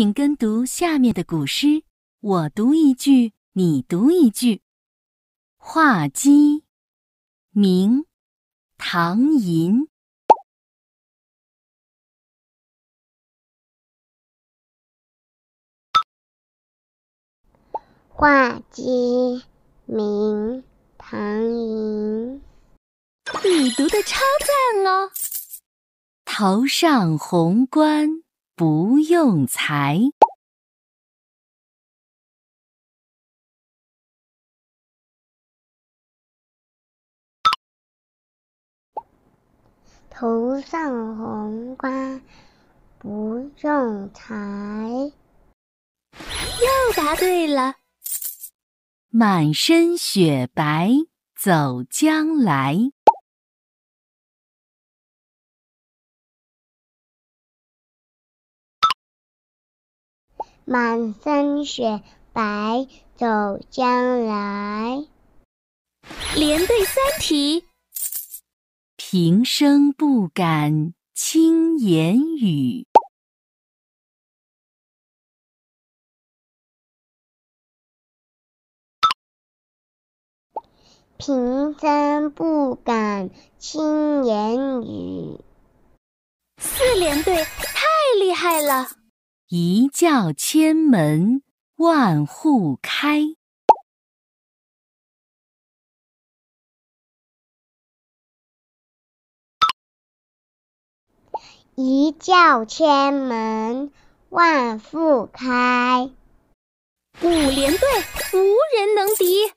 请跟读下面的古诗，我读一句，你读一句。画鸡，明，唐寅。画鸡，明，唐寅。你读的超赞哦！头上红冠不用裁，头上红冠不用裁。又答对了。满身雪白走将来，满身雪白走将来。连对三题，平生不敢轻言语。平生不敢轻言语。四连对，太厉害了！一叫千门万户开，一叫千门万户开。五连队，无人能敌。